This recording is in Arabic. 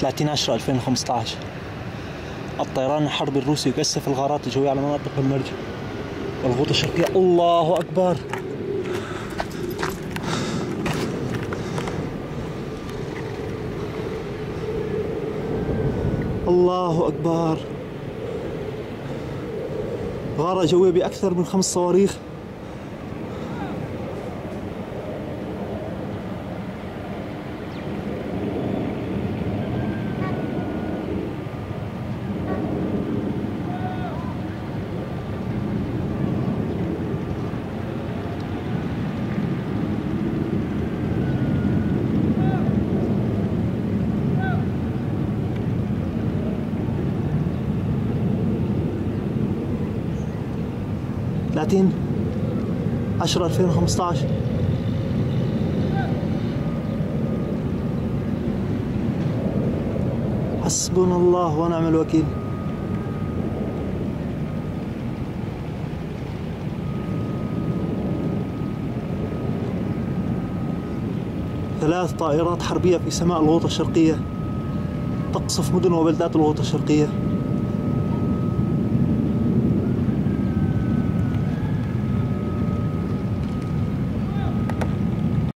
30 10 2015 الطيران الحربي الروسي يكثف الغارات الجوية على مناطق المرج. والغوطة الشرقية. الله أكبر. الله أكبر. غارة جوية بأكثر من خمس صواريخ. ثلاثين عشرة ألفين وخمسطعش حسبنا الله ونعم الوكيل. ثلاث طائرات حربية في سماء الغوطة الشرقية. تقصف مدن وبلدات الغوطة الشرقية.